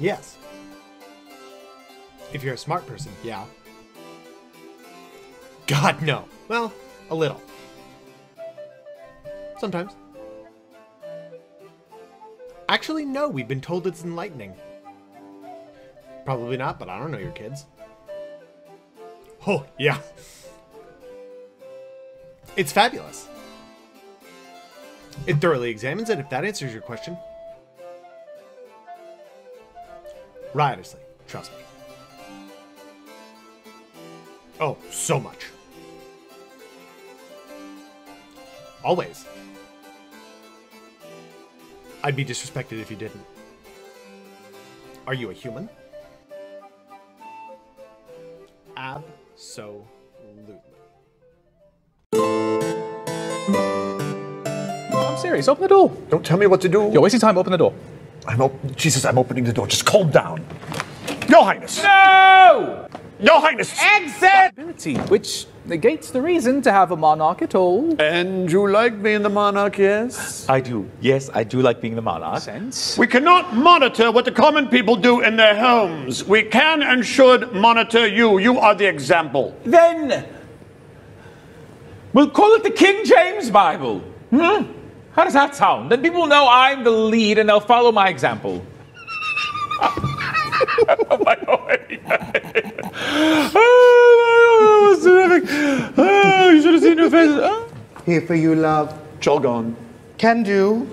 Yes. If you're a smart person, yeah. God, no. Well, a little. Sometimes. Actually, no, we've been told it's enlightening. Probably not, but I don't know your kids. Oh, yeah. It's fabulous. It thoroughly examines it, if that answers your question. Riotously, trust me. Oh, so much. Always. I'd be disrespected if you didn't. Are you a human? Absolutely. I'm serious. Open the door. Don't tell me what to do. You're wasting time. Open the door. I'm op- Jesus, I'm opening the door. Just calm down. Your Highness. No! Your Highness. Exit! Ability, which negates the reason to have a monarch at all. And you like being the monarch, yes? I do. Yes, I do like being the monarch. Sense. We cannot monitor what the common people do in their homes. We can and should monitor you. You are the example. Then we'll call it the King James Bible. Hmm? How does that sound? Then people know I'm the lead and they'll follow my example. oh my god. oh, that was terrific. Oh, you should have seen your faces. Oh. Here for you, love. Jolgon. Can do.